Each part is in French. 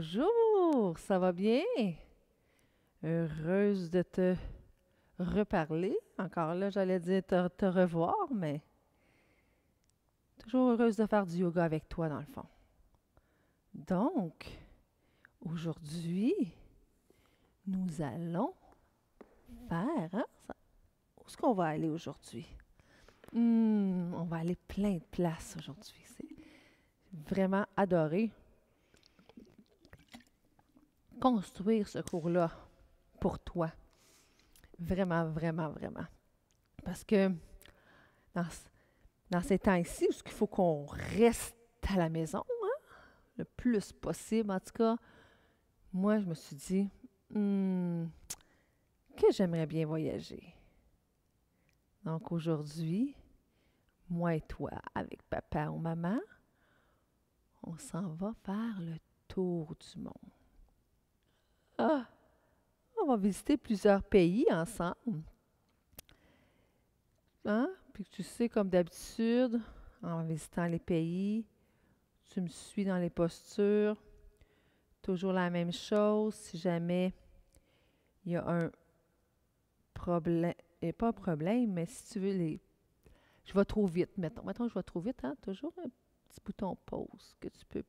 Bonjour, ça va bien? Heureuse de te reparler. Encore là, j'allais dire te, revoir, mais toujours heureuse de faire du yoga avec toi dans le fond. Donc, aujourd'hui, nous allons faire. hein, Où est-ce qu'on va aller aujourd'hui? Hmm, on va aller plein de places aujourd'hui. C'est vraiment adoré construire ce cours-là pour toi. Vraiment, vraiment, vraiment. Parce que dans, ce- dans ces temps-ci, où il faut qu'on reste à la maison, hein, le plus possible, en tout cas, moi, je me suis dit Hmm, que j'aimerais bien voyager. Donc aujourd'hui, moi et toi, avec papa ou maman, on s'en va faire le tour du monde. Ah, on va visiter plusieurs pays ensemble. Hein? Puis tu sais, comme d'habitude, en visitant les pays, tu me suis dans les postures. Toujours la même chose. Si jamais il y a un problème, et pas un problème, mais si tu veux les. Je vais trop vite, mettons. Mettons, je vais trop vite, hein? Toujours un petit bouton pause que tu peux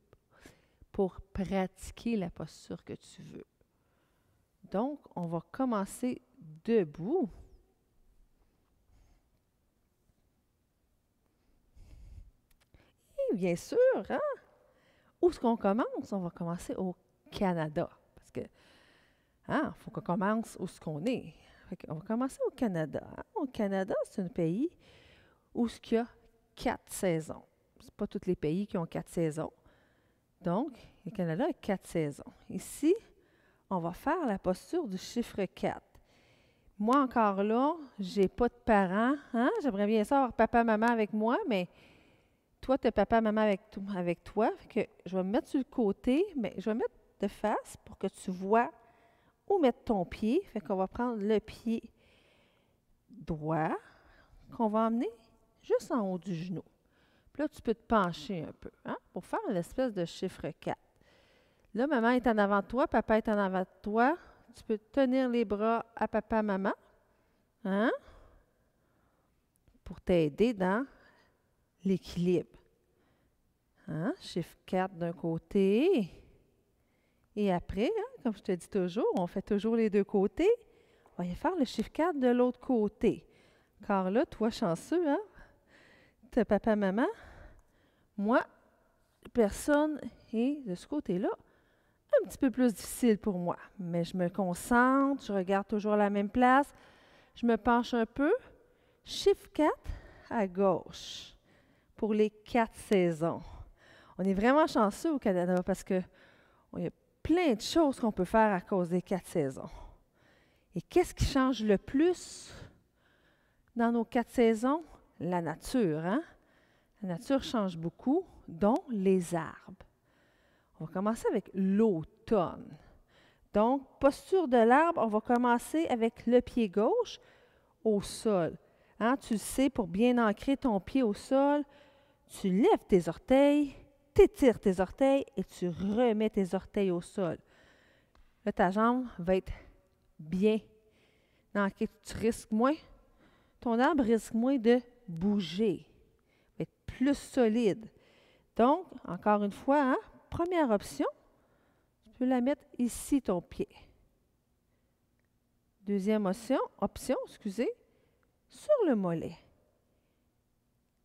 pour pratiquer la posture que tu veux. Donc, on va commencer debout. Et bien sûr, hein? Où est-ce qu'on commence? On va commencer au Canada. Parce que, hein, faut qu'on commence où est-ce qu'on est. On va commencer au Canada. hein? Au Canada, c'est un pays où ce qu'il y a quatre saisons. C'est pas tous les pays qui ont quatre saisons. Donc, le Canada a quatre saisons. Ici, on va faire la posture du chiffre 4. Moi, encore là, j'ai pas de parents. Hein? J'aimerais bien ça avoir papa, maman avec moi, mais toi, tu as papa, maman avec, to- avec toi. Que je vais me mettre sur le côté, mais je vais me mettre de face pour que tu vois où mettre ton pied. Fait qu'on va prendre le pied droit qu'on va emmener juste en haut du genou. Puis là, tu peux te pencher un peu hein, pour faire l'espèce de chiffre 4. Là, maman est en avant de toi, papa est en avant de toi. Tu peux tenir les bras à papa, maman, hein, pour t'aider dans l'équilibre. Hein? Chiffre 4 d'un côté. Et après, hein, comme je te dis toujours, on fait toujours les deux côtés. On va faire le chiffre 4 de l'autre côté. Car là, toi, chanceux, hein? T'as papa, maman. Moi, personne. Et de ce côté-là, un petit peu plus difficile pour moi. Mais je me concentre, je regarde toujours la même place. Je me penche un peu. Chiffre 4 à gauche pour les quatre saisons. On est vraiment chanceux au Canada parce que il y a plein de choses qu'on peut faire à cause des quatre saisons. Et qu'est-ce qui change le plus dans nos quatre saisons? La nature. Hein? La nature change beaucoup, dont les arbres. On va commencer avec l'automne. Donc, posture de l'arbre, on va commencer avec le pied gauche au sol. Hein, tu le sais, pour bien ancrer ton pied au sol, tu lèves tes orteils, tu étires tes orteils et tu remets tes orteils au sol. Là, ta jambe va être bien ancrée. Tu risques moins, ton arbre risque moins de bouger, va être plus solide. Donc, encore une fois, hein, première option, tu peux la mettre ici, ton pied. Deuxième option, option, excusez, sur le mollet.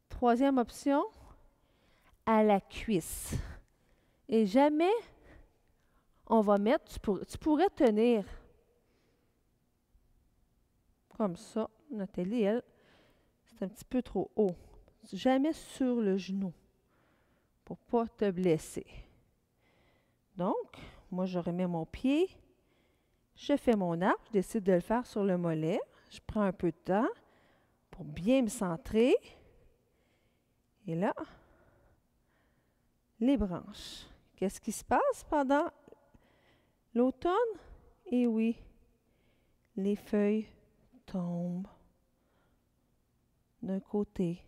Troisième option, à la cuisse. Et jamais on va mettre, tu, pour- tu pourrais tenir comme ça. Nathalie, elle, c'est un petit peu trop haut. Jamais sur le genou pour ne pas te blesser. Donc, moi, je remets mon pied, je fais mon arc, je décide de le faire sur le mollet. Je prends un peu de temps pour bien me centrer. Et là, les branches. Qu'est-ce qui se passe pendant l'automne? Eh oui, les feuilles tombent d'un côté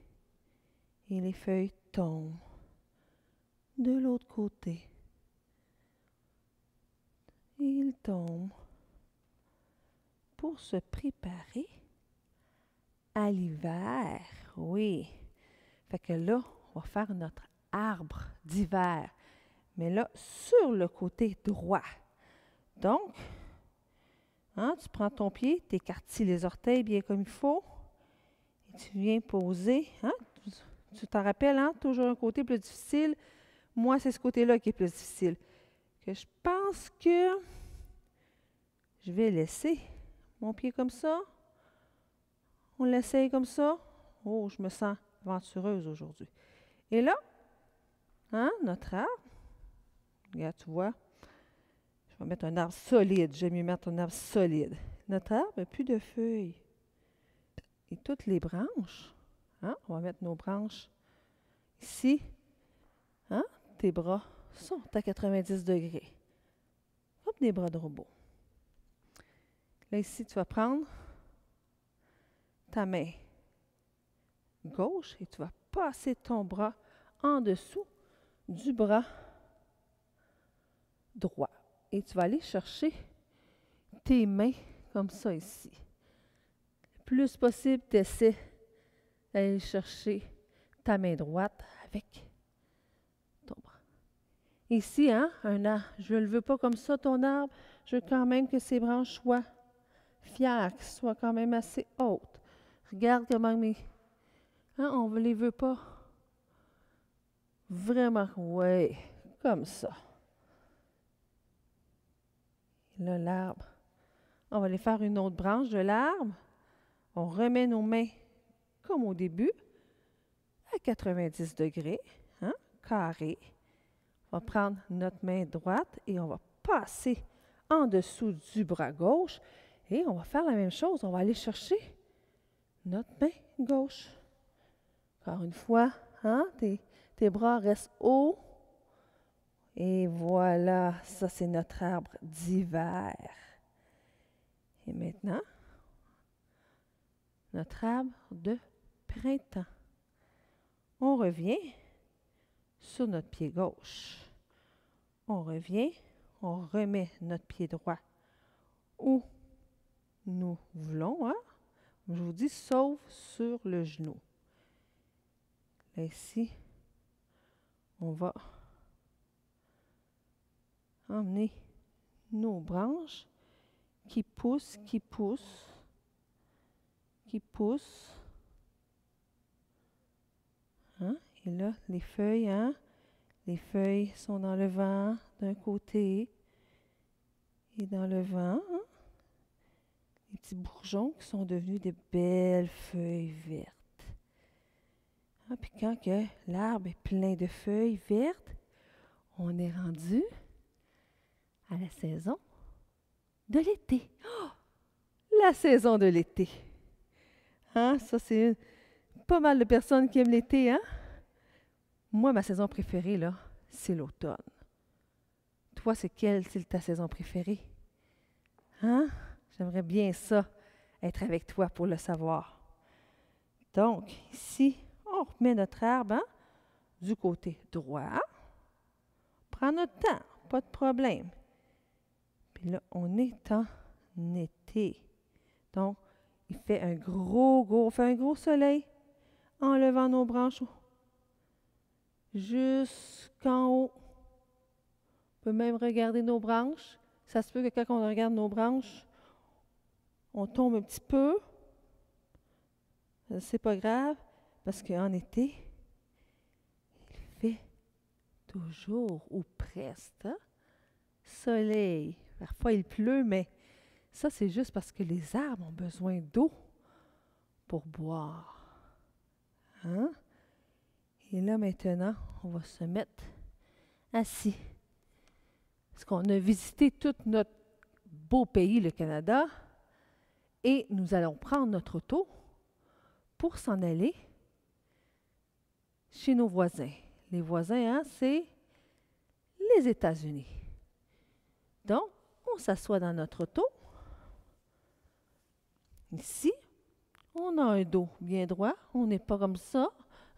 et les feuilles tombent de l'autre côté. Il tombe pour se préparer à l'hiver. Oui. Fait que là, on va faire notre arbre d'hiver. Mais là, sur le côté droit. Donc, hein, tu prends ton pied, tu écartis les orteils bien comme il faut. Et tu viens poser. Hein, tu t'en rappelles, hein, toujours un côté plus difficile. Moi, c'est ce côté-là qui est plus difficile. Je pense que je vais laisser mon pied comme ça. On l'essaye comme ça. Oh, je me sens aventureuse aujourd'hui. Et là, hein, notre arbre, regarde, tu vois, je vais mettre un arbre solide. J'aime mieux mettre un arbre solide. Notre arbre n'a plus de feuilles. Et toutes les branches, hein, on va mettre nos branches ici. Hein, tes bras sont à 90 degrés. Comme des bras de robot. Là, ici, tu vas prendre ta main gauche et tu vas passer ton bras en dessous du bras droit. Et tu vas aller chercher tes mains comme ça ici. Le plus possible, tu essaies d'aller chercher ta main droite avec. Ici, hein, un arbre, je ne le veux pas comme ça, ton arbre. Je veux quand même que ses branches soient fières, qu'elles soient quand même assez hautes. Regarde comment mes Hein, on ne les veut pas. Vraiment, oui, comme ça. là, l'arbre. On va aller faire une autre branche de l'arbre. On remet nos mains comme au début, à 90 degrés, hein, carré. On va prendre notre main droite et on va passer en dessous du bras gauche et on va faire la même chose. On va aller chercher notre main gauche. Encore une fois, hein, tes, tes bras restent hauts. Et voilà, ça c'est notre arbre d'hiver. Et maintenant, notre arbre de printemps. On revient sur notre pied gauche. On revient, on remet notre pied droit où nous voulons. Hein? Je vous dis, sauf sur le genou. Ici, on va emmener nos branches qui poussent, qui poussent, qui poussent. Hein? Là, les feuilles, hein? les feuilles sont dans le vent d'un côté et dans le vent. Hein? Les petits bourgeons qui sont devenus des belles feuilles vertes. Ah, puis quand l'arbre est plein de feuilles vertes, on est rendu à la saison de l'été. Oh! La saison de l'été. Hein? Ça, c'est pas mal de personnes qui aiment l'été, hein? Moi, ma saison préférée, là, c'est l'automne. Toi, c'est quelle, c'est ta saison préférée? Hein? J'aimerais bien ça, être avec toi pour le savoir. Donc, ici, on remet notre arbre hein, du côté droit. Prends notre temps, pas de problème. Puis là, on est en été. Donc, il fait un gros, gros, fait un gros soleil en levant nos branches jusqu'en haut. On peut même regarder nos branches. Ça se peut que quand on regarde nos branches, on tombe un petit peu. C'est pas grave. Parce qu'en été, il fait toujours ou presque hein? soleil. Parfois il pleut, mais ça c'est juste parce que les arbres ont besoin d'eau pour boire. Hein? Et là maintenant, on va se mettre assis. Parce qu'on a visité tout notre beau pays, le Canada, et nous allons prendre notre auto pour s'en aller chez nos voisins. Les voisins, hein, c'est les États-Unis. Donc, on s'assoit dans notre auto. Ici, on a un dos bien droit. On n'est pas comme ça.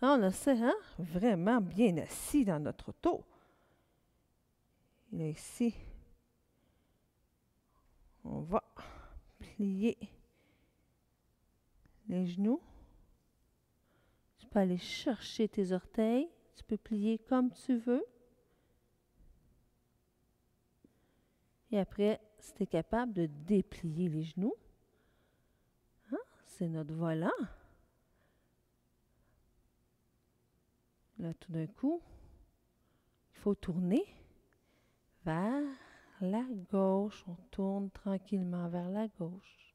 Hein, on a hein, vraiment bien assis dans notre auto. Et ici, On va plier les genoux. Tu peux aller chercher tes orteils. Tu peux plier comme tu veux. Et après, si tu es capable de déplier les genoux, hein, c'est notre volant. Là, tout d'un coup, il faut tourner vers la gauche. On tourne tranquillement vers la gauche.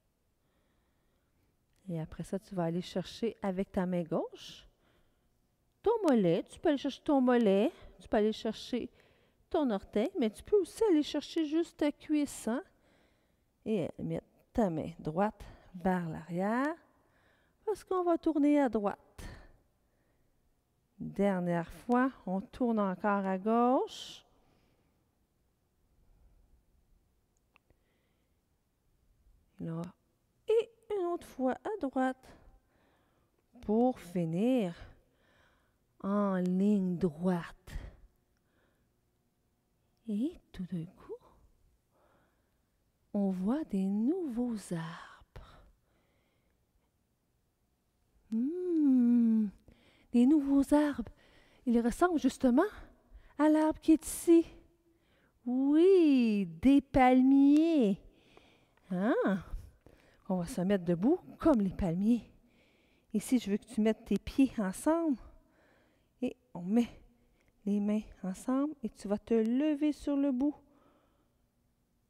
Et après ça, tu vas aller chercher avec ta main gauche ton mollet. Tu peux aller chercher ton mollet. Tu peux aller chercher ton orteil, mais tu peux aussi aller chercher juste ta cuisse. Hein? Et mettre ta main droite vers l'arrière parce qu'on va tourner à droite. Dernière fois, on tourne encore à gauche. Là. Et une autre fois à droite. Pour finir en ligne droite. Et tout d'un coup, on voit des nouveaux arbres. Hmm, des nouveaux arbres. Ils ressemblent justement à l'arbre qui est ici. Oui, des palmiers. Hein? On va se mettre debout comme les palmiers. Ici, je veux que tu mettes tes pieds ensemble. Et on met les mains ensemble et tu vas te lever sur le bout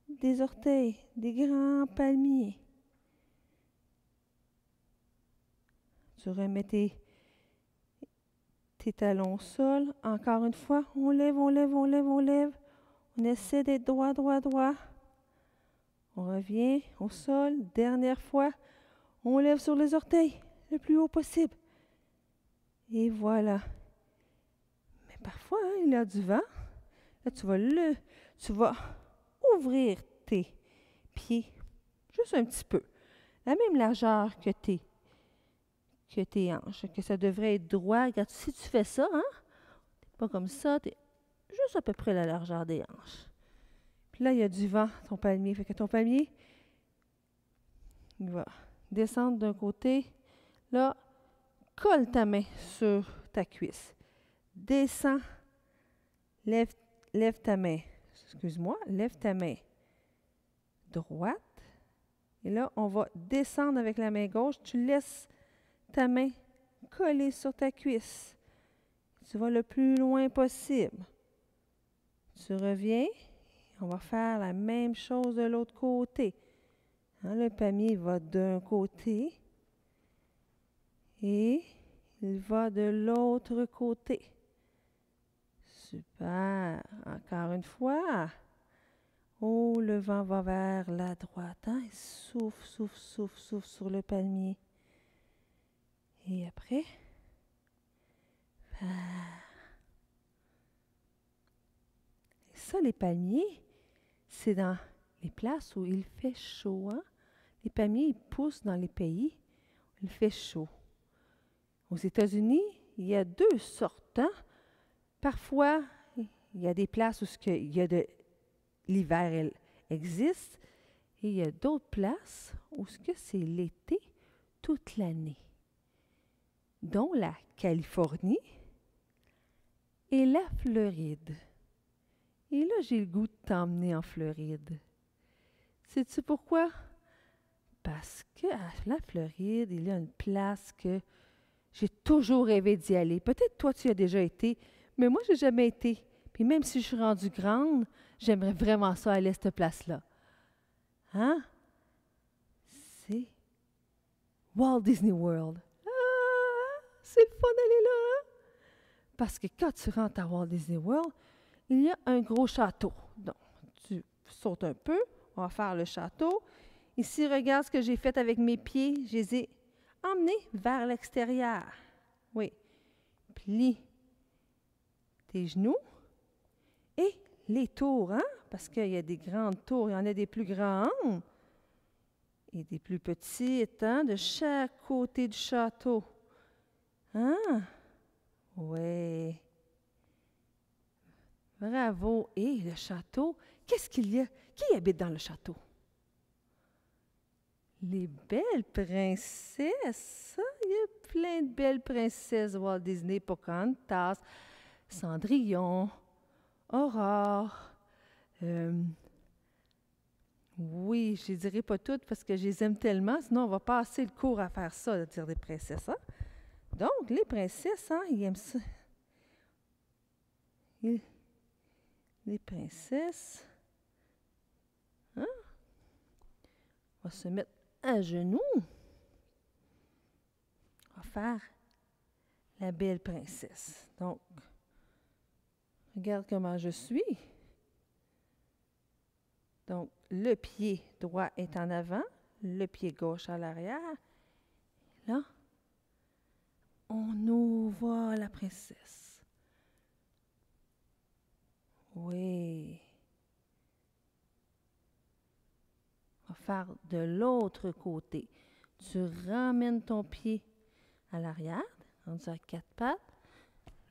des orteils, des grands palmiers. Tu remets tes, talons au sol. Encore une fois, on lève, on lève, on lève, on lève. On essaie d'être droit, droit, droit. On revient au sol. Dernière fois, on lève sur les orteils le plus haut possible. Et voilà parfois, hein, il y a du vent. Là, tu vas, le, tu vas ouvrir tes pieds juste un petit peu. La même largeur que tes, que tes hanches, que ça devrait être droit. Regarde, si tu fais ça, hein, pas comme ça, tu juste à peu près la largeur des hanches. Puis là, il y a du vent, ton palmier. Fait que ton palmier, il va descendre d'un côté. Là, colle ta main sur ta cuisse descends, lève, lève ta main, excuse-moi, lève ta main droite. Et là, on va descendre avec la main gauche. Tu laisses ta main coller sur ta cuisse. Tu vas le plus loin possible. Tu reviens. On va faire la même chose de l'autre côté. Hein, le palmier va d'un côté et il va de l'autre côté. Super. Encore une fois. Oh, le vent va vers la droite. Hein? souffle, souffle, souffle, souffle sur le palmier. Et après, Et ça, les palmiers, c'est dans les places où il fait chaud. Hein? Les palmiers, ils poussent dans les pays où il fait chaud. Aux États-Unis, il y a deux sortes. Hein? Parfois, il y a des places où l'hiver existe et il y a d'autres places où c'est l'été toute l'année, dont la Californie et la Floride. Et là, j'ai le goût de t'emmener en Floride. Sais-tu pourquoi? Parce que la Floride, il y a une place que j'ai toujours rêvé d'y aller. Peut-être toi, tu as déjà été, mais moi, je n'ai jamais été. Puis même si je suis rendue grande, j'aimerais vraiment ça aller à cette place-là. Hein? C'est Walt Disney World. C'est fun d'aller là. Hein? Parce que quand tu rentres à Walt Disney World, il y a un gros château. Donc, tu sautes un peu, on va faire le château. Ici, regarde ce que j'ai fait avec mes pieds. Je les ai emmenés vers l'extérieur. Oui. Plie genoux et les tours, hein? parce qu'il y a des grandes tours, il y en a des plus grandes et des plus petites, hein? de chaque côté du château. Hein? Oui. Bravo. Et le château, qu'est-ce qu'il y a? Qui habite dans le château? les belles princesses. Il y a plein de belles princesses Walt Disney, Pocahontas, Cendrillon, Aurore. Euh, oui, je ne dirai pas toutes parce que je les aime tellement, sinon on va passer le cours à faire ça, de dire des princesses. Hein? Donc, les princesses, hein. Les princesses. Hein? On va se mettre à genoux. On va faire la belle princesse. Donc, regarde comment je suis. Donc, le pied droit est en avant, le pied gauche à l'arrière. Là, on ouvre la princesse. Oui. On va faire de l'autre côté. Tu ramènes ton pied à l'arrière, rendu à quatre pattes.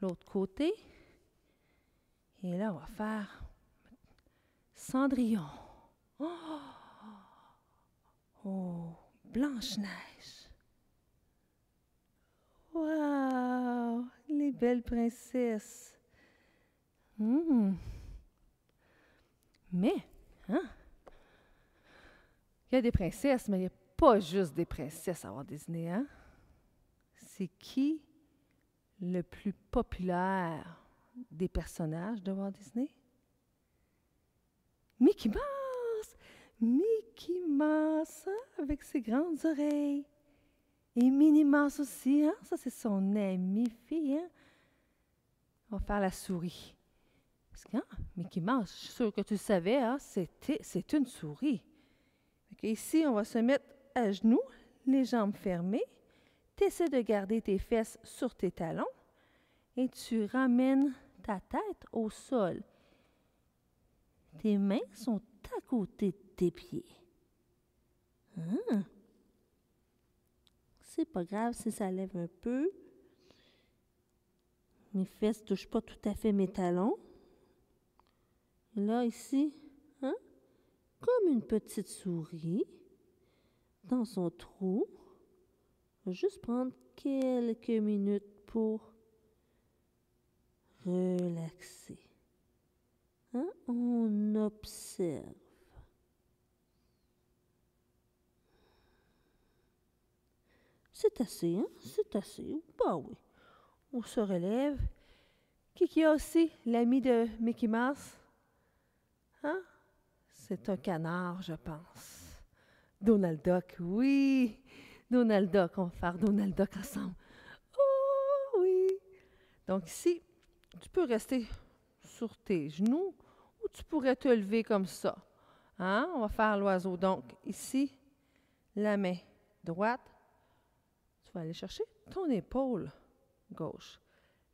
L'autre côté. Et là, on va faire Cendrillon. Oh, oh Blanche-Neige. Wow, les belles princesses. Hmm. Mais, hein? Il y a des princesses, mais il n'y a pas juste des princesses à Walt Disney, hein? C'est qui le plus populaire des personnages de Walt Disney? Mickey Mouse! Mickey Mouse, hein, avec ses grandes oreilles. Et Minnie Mouse aussi, hein? Ça, c'est son ami fille, hein? On va faire la souris. Parce que, hein, Mickey Mouse, je suis sûre que tu le savais, hein? c'est une souris. ici, on va se mettre à genoux, les jambes fermées. Tu essaies de garder tes fesses sur tes talons et tu ramènes ta tête au sol. Tes mains sont à côté de tes pieds. Hein? C'est pas grave si ça lève un peu. Mes fesses ne touchent pas tout à fait mes talons. là, ici, hein? comme une petite souris, dans son trou, juste prendre quelques minutes pour relaxer. Hein? On observe. C'est assez, hein? C'est assez. Bah oui. On se relève. Qui qui a aussi l'ami de Mickey Mouse? Hein? C'est un canard, je pense. Donald Duck, oui. Donald Duck, on va faire Donald Duck ensemble. Oh oui. Donc ici, tu peux rester sur tes genoux ou tu pourrais te lever comme ça. Hein? On va faire l'oiseau. Donc ici, la main droite. Vas aller chercher ton épaule gauche.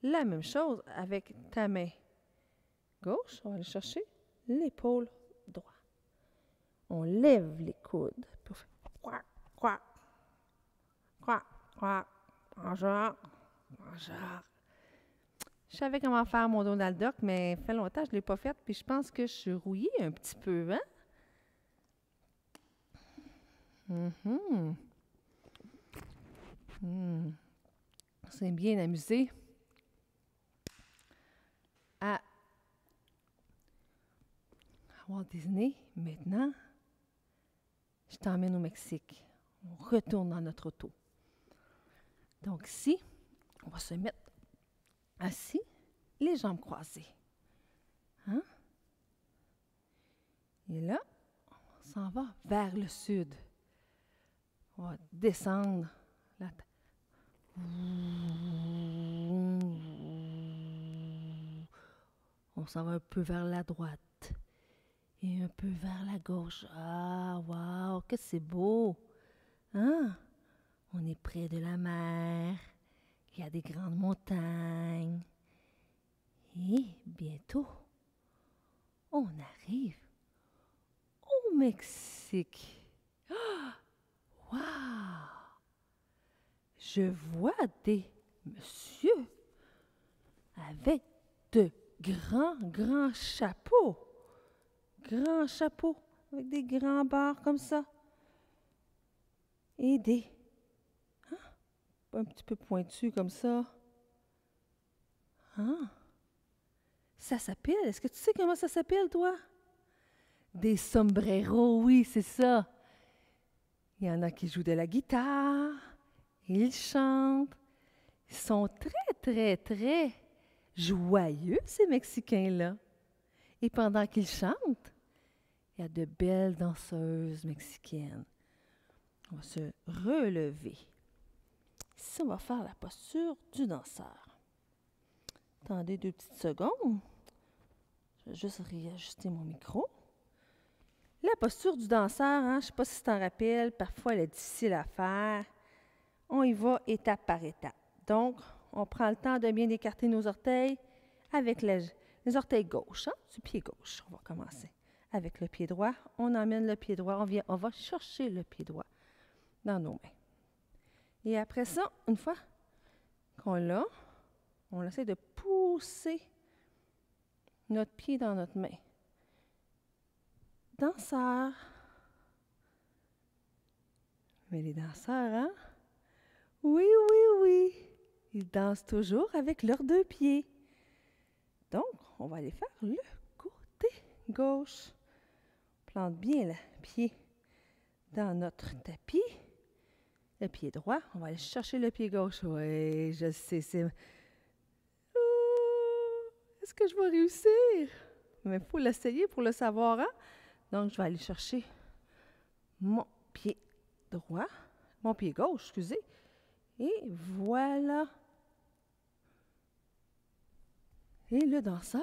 La même chose avec ta main gauche. On va aller chercher l'épaule droite. On lève les coudes. On fait quoi, quoi, quoi, quoi, bonjour, bonjour. Je savais comment faire mon Donald Duck, mais fait longtemps que je ne l'ai pas fait, puis je pense que je suis rouillée un petit peu, hein? Mm C'est bien amusé. À, Walt Disney, maintenant, je t'emmène au Mexique. On retourne dans notre auto. Donc ici, on va se mettre assis, les jambes croisées. Hein? Et là, on s'en va vers le sud. On va descendre la On s'en va un peu vers la droite et un peu vers la gauche. Ah, waouh, que c'est beau! Hein? On est près de la mer. Il y a des grandes montagnes. Et bientôt, on arrive au Mexique. Oh, Je vois des messieurs avec de grands, grands chapeaux. Grands chapeaux avec des grands barres comme ça. aider. Hein? Un petit peu pointu comme ça. Hein? Ça s'appelle, est-ce que tu sais comment ça s'appelle, toi? Des sombreros, oui, c'est ça. Il y en a qui jouent de la guitare, ils chantent. Ils sont très, très, très joyeux, ces Mexicains-là. Et pendant qu'ils chantent, il y a de belles danseuses mexicaines. On va se relever. Ici, on va faire la posture du danseur. Attendez deux petites secondes. Je vais juste réajuster mon micro. La posture du danseur, hein, je ne sais pas si tu t'en rappelles, parfois elle est difficile à faire. On y va étape par étape. Donc, on prend le temps de bien écarter nos orteils avec les, orteils gauches, hein, du pied gauche. On va commencer avec le pied droit. On emmène le pied droit, on, vient, on va chercher le pied droit dans nos mains. Et après ça, une fois qu'on l'a, on essaie de pousser notre pied dans notre main. Danseur. Mais les danseurs, hein? Ils dansent toujours avec leurs deux pieds. Donc, on va aller faire le côté gauche. plante bien le pied dans notre tapis. Le pied droit, on va aller chercher le pied gauche. Oui, je sais, c'est... Est-ce que je vais réussir? Mais il faut l'essayer pour le savoir. Hein? Donc, je vais aller chercher mon pied droit, mon pied gauche, excusez. Et voilà. Et le danseur,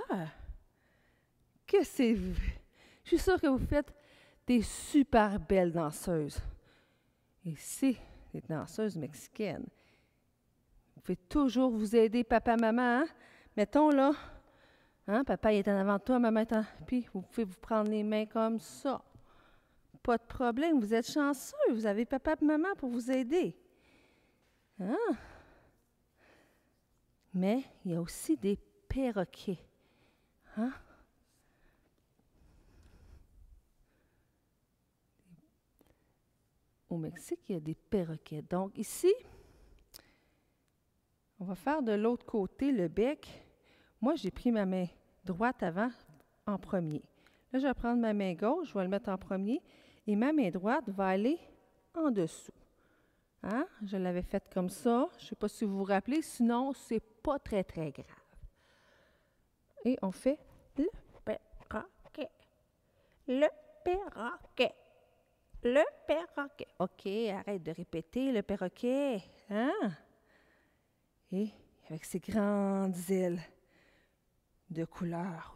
que c'est... Je suis sûre que vous faites des super belles danseuses. Et c'est des danseuses mexicaines. Vous pouvez toujours vous aider, papa, maman. Hein? Mettons là, hein, papa est en avant toi, maman est en... Puis vous pouvez vous prendre les mains comme ça. Pas de problème, vous êtes chanceux. Vous avez papa et maman pour vous aider. Hein? Mais il y a aussi des perroquets. Hein? Au Mexique, il y a des perroquets. Donc ici, on va faire de l'autre côté le bec. Moi, j'ai pris ma main droite avant en premier. Là, je vais prendre ma main gauche, je vais le mettre en premier, et ma main droite va aller en dessous. Hein? Je l'avais faite comme ça. Je ne sais pas si vous vous rappelez, sinon, c'est pas très, très grave. Et on fait le perroquet. Le perroquet. Le perroquet. OK, arrête de répéter le perroquet. Hein? Et avec ses grandes ailes de couleur.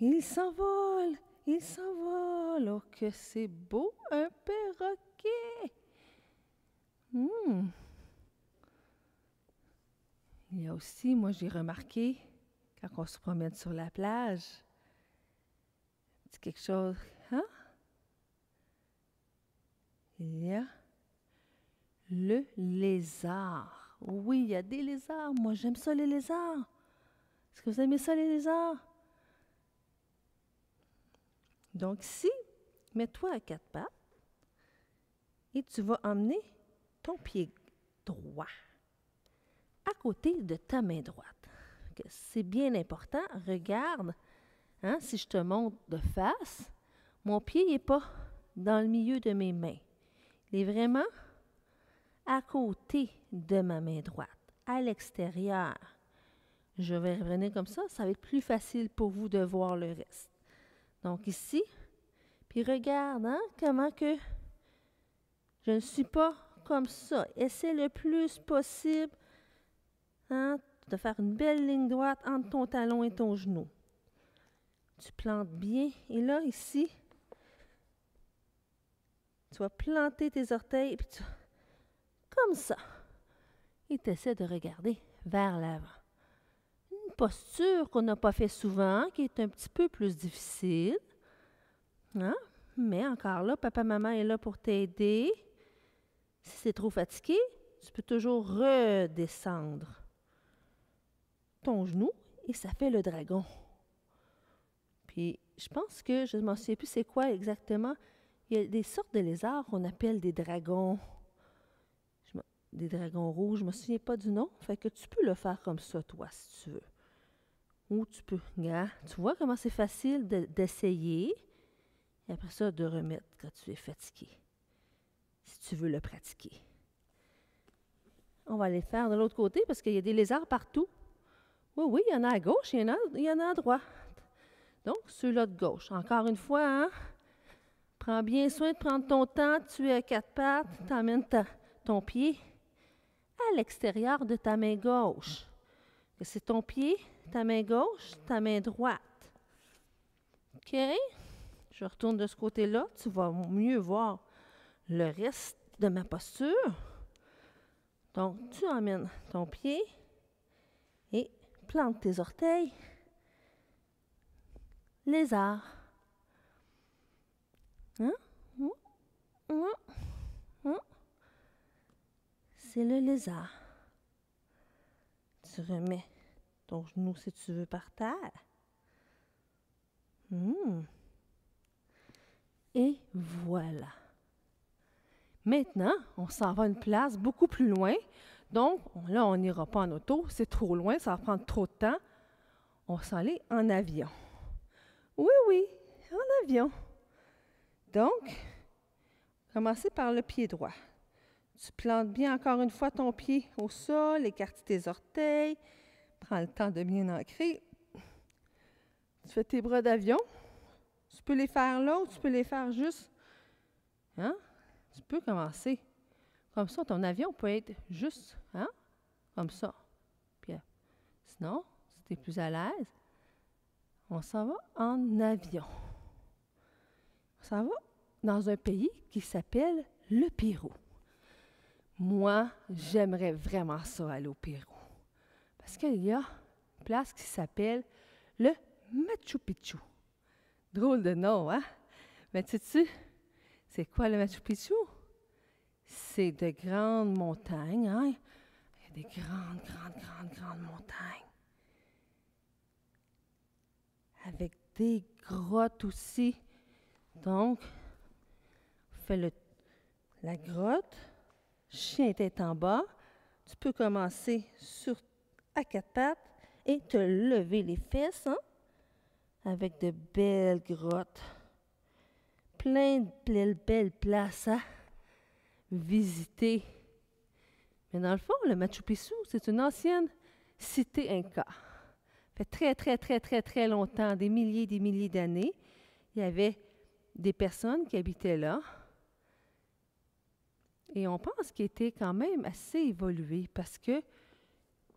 Il s'envole, il s'envole. Oh, que c'est beau, un perroquet. Hmm. Il y a aussi, moi j'ai remarqué, quand on se promène sur la plage, c'est quelque chose, hein? Il y a le lézard. Oui, il y a des lézards. Moi, j'aime ça, les lézards. Est-ce que vous aimez ça, les lézards? Donc, ici, mets-toi à quatre pattes et tu vas emmener ton pied droit à côté de ta main droite. C'est bien important. Regarde, hein, si je te montre de face, mon pied n'est pas dans le milieu de mes mains. Il est vraiment à côté de ma main droite, à l'extérieur. Je vais revenir comme ça, ça va être plus facile pour vous de voir le reste. Donc ici, puis regarde hein, comment que je ne suis pas comme ça. Essaie le plus possible hein, de faire une belle ligne droite entre ton talon et ton genou. Tu plantes bien. Et là, ici, tu vas planter tes orteils, puis tu, comme ça. Et tu essaies de regarder vers l'avant. Une posture qu'on n'a pas fait souvent, qui est un petit peu plus difficile. Hein? Mais encore là, papa-maman est là pour t'aider. Si c'est trop fatigué, tu peux toujours redescendre ton genou et ça fait le dragon. Puis je pense que je ne m'en souviens plus c'est quoi exactement. Il y a des sortes de lézards qu'on appelle des dragons. des dragons rouges, je ne me souviens pas du nom. Fait que tu peux le faire comme ça, toi, si tu veux. Ou tu peux. tu vois comment c'est facile d'essayer. et après ça, de remettre quand tu es fatigué. Si tu veux le pratiquer. On va aller faire de l'autre côté parce qu'il y a des lézards partout. Oui, oui, il y en a à gauche, il y en a, à droite. Donc, ceux-là de gauche. Encore une fois, hein? Prends bien soin de prendre ton temps. Tu es à quatre pattes. Tu emmènes ton pied à l'extérieur de ta main gauche. C'est ton pied, ta main gauche, ta main droite. OK? Je retourne de ce côté-là. Tu vas mieux voir le reste de ma posture. Donc, tu emmènes ton pied plante tes orteils. Lézard. Hein? Hein? Hein? C'est le lézard. Tu remets ton genou, si tu veux, par terre. Hmm. Et voilà. Maintenant, on s'en va à une place beaucoup plus loin. Donc, là, on n'ira pas en auto, c'est trop loin, ça va prendre trop de temps. On s'en aller en avion. Oui, oui, en avion. Donc, commencez par le pied droit. Tu plantes bien encore une fois ton pied au sol, écarte tes orteils, prends le temps de bien ancrer. Tu fais tes bras d'avion. Tu peux les faire là ou tu peux les faire juste. Hein? Tu peux commencer. Comme ça, ton avion peut être juste, hein? Comme ça. Puis, euh, sinon, si tu plus à l'aise, on s'en va en avion. On s'en va dans un pays qui s'appelle le Pérou. Moi, j'aimerais vraiment ça aller au Pérou. Parce qu'il y a une place qui s'appelle le Machu Picchu. Drôle de nom, hein? Mais tu sais, c'est quoi le Machu Picchu? C'est de grandes montagnes, hein? Il y a des grandes, grandes, grandes, grandes montagnes. Avec des grottes aussi. Donc, fais le, la grotte, chien tête en bas. Tu peux commencer sur, à quatre pattes et te lever les fesses, hein? avec de belles grottes. Plein de belles places à visiter. Mais dans le fond, le Machu Picchu, c'est une ancienne cité inca. Fait très, très, très, très, très longtemps, des milliers, des milliers d'années, il y avait des personnes qui habitaient là. Et on pense qu'il était quand même assez évolué parce que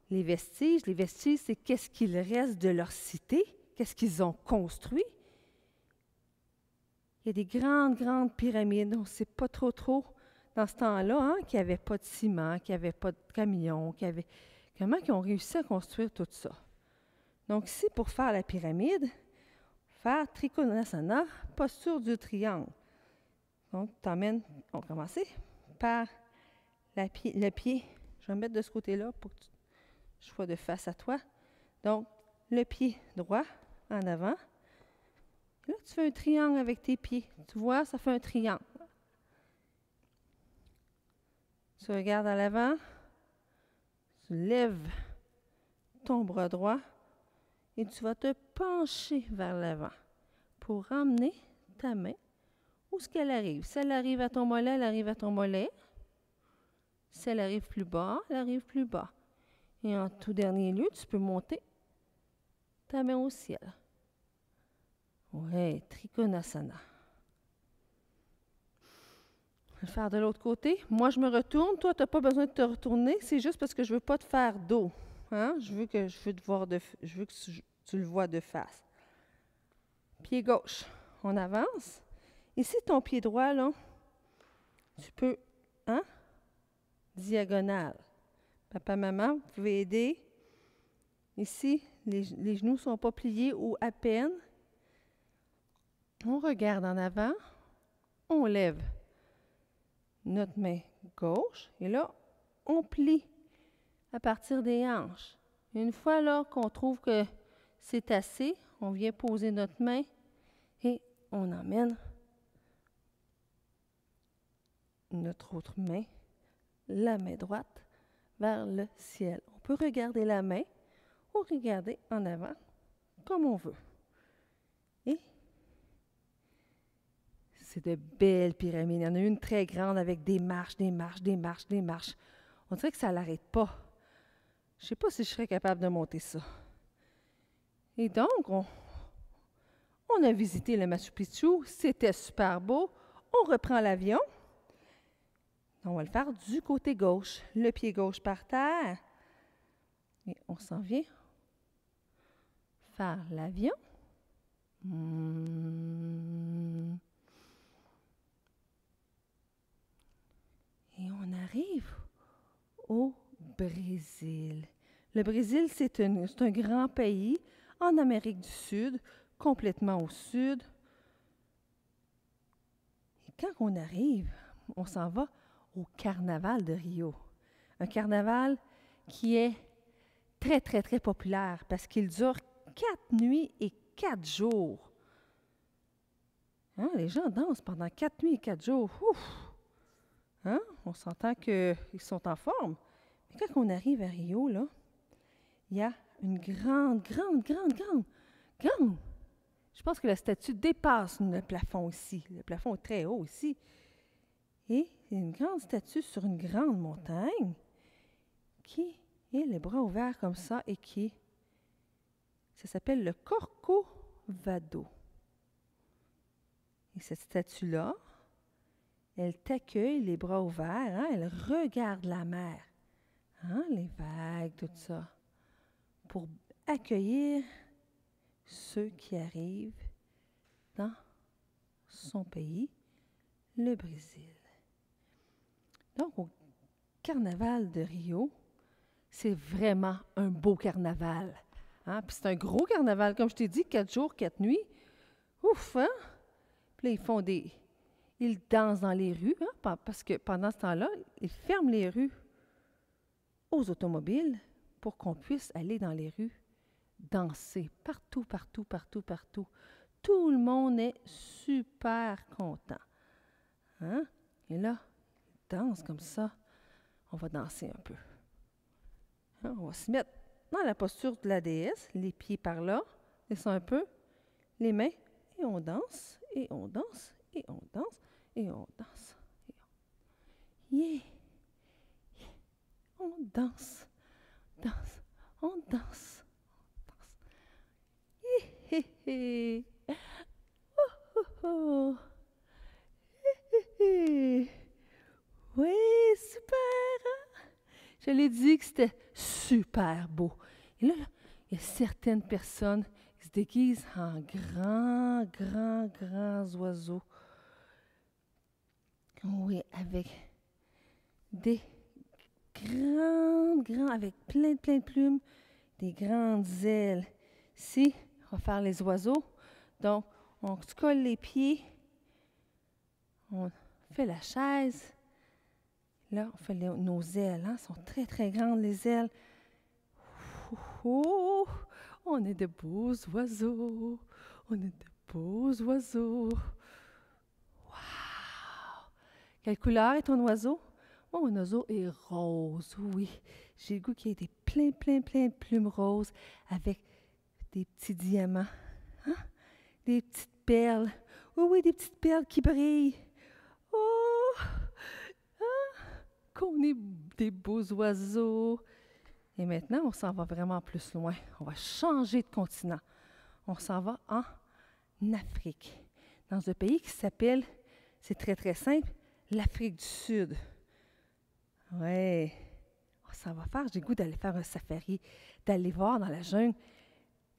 les vestiges, les vestiges, c'est qu'est-ce qu'il reste de leur cité, qu'est-ce qu'ils ont construit. Il y a des grandes, grandes pyramides. On ne sait pas trop, trop dans ce temps-là hein, qu'il n'y avait pas de ciment, qu'il n'y avait pas de camion. Comment ils ont réussi à construire tout ça? Donc, ici, pour faire la pyramide, faire Trikonasana, posture du triangle. Donc, tu emmènes, on va commencer par le pied. Je vais me mettre de ce côté-là pour que je sois de face à toi. Donc, le pied droit en avant. Là, tu fais un triangle avec tes pieds. Tu vois, ça fait un triangle. Tu regardes à l'avant. Tu lèves ton bras droit et tu vas te pencher vers l'avant pour ramener ta main où ce qu'elle arrive. Si elle arrive à ton mollet, elle arrive à ton mollet. Si elle arrive plus bas, elle arrive plus bas. Et en tout dernier lieu, tu peux monter ta main au ciel. Oui, Trikonasana. Je faire de l'autre côté. Moi, je me retourne. Toi, tu n'as pas besoin de te retourner. C'est juste parce que je ne veux pas te faire dos. Hein? Je veux que je veux te voir de, je veux que tu, le vois de face. Pied gauche, on avance. Ici, ton pied droit, là, tu peux, hein? Diagonale. Papa, maman, vous pouvez aider. Ici, les, les genoux ne sont pas pliés ou à peine. On regarde en avant. On lève notre main gauche. Et là, on plie à partir des hanches. Une fois là qu'on trouve que c'est assez, on vient poser notre main et on emmène notre autre main, la main droite, vers le ciel. On peut regarder la main ou regarder en avant, comme on veut. Et c'est de belles pyramides. Il y en a une très grande avec des marches, des marches, des marches, des marches. On dirait que ça ne l'arrête pas. Je ne sais pas si je serais capable de monter ça. Et donc, on, a visité le Machu Picchu. C'était super beau. On reprend l'avion. On va le faire du côté gauche. Le pied gauche par terre. Et on s'en vient faire l'avion. Hmm. Et on arrive au Brésil. Le Brésil, c'est un, grand pays en Amérique du Sud, complètement au sud. Et quand on arrive, on s'en va au carnaval de Rio. Un carnaval qui est très, très, très populaire parce qu'il dure quatre nuits et quatre jours. Hein, les gens dansent pendant quatre nuits et quatre jours. Hein? On s'entend qu'ils sont en forme. Mais quand on arrive à Rio, là, il y a une grande, grande, grande, grande, grande. Je pense que la statue dépasse le plafond ici. Le plafond est très haut ici. Et il y a une grande statue sur une grande montagne qui est les bras ouverts comme ça et qui ça s'appelle le Corcovado. Et cette statue-là, elle t'accueille les bras ouverts, hein, elle regarde la mer, hein, les vagues, tout ça, pour accueillir ceux qui arrivent dans son pays, le Brésil. Donc, au carnaval de Rio, c'est vraiment un beau carnaval. Hein? Puis c'est un gros carnaval, comme je t'ai dit, quatre jours, quatre nuits. Ouf, hein? Puis là, ils font des. Ils dansent dans les rues, hein? parce que pendant ce temps-là, ils ferment les rues aux automobiles pour qu'on puisse aller dans les rues danser partout, partout, partout, partout. Tout le monde est super content. Hein? Et là, ils dansent comme ça. On va danser un peu. Hein? On va se mettre dans la posture de la déesse, les pieds par là, descend un peu, les mains, et on danse, et on danse, et on danse, et on danse. Et on... Yeah. On danse, danse, on danse, on danse. Yeah, Oh, oh, oh. Oui, super. Hein? Je l'ai dit que c'était super beau. Et là, il y a certaines personnes qui se déguisent en grands, grands, grands oiseaux. Oui, avec des grands, grands, avec plein, plein de plumes, des grandes ailes. Ici, on va faire les oiseaux. Donc, on se colle les pieds, on fait la chaise. Là, on fait nos ailes. Hein, sont très, très grandes, les ailes. Oh, on est de beaux oiseaux. On est de beaux oiseaux. Quelle couleur est ton oiseau? mon oiseau est rose, oui. J'ai le goût qu'il y ait des plein, plein, plein de plumes roses avec des petits diamants. Hein? Des petites perles. Oui, oui, des petites perles qui brillent. Oh! Hein? Qu'on est des beaux oiseaux. Et maintenant, on s'en va vraiment plus loin. On va changer de continent. On s'en va en Afrique, dans un pays qui s'appelle, c'est très très simple, l'Afrique du Sud. Oui, on s'en va faire, j'ai goût d'aller faire un safari, d'aller voir dans la jungle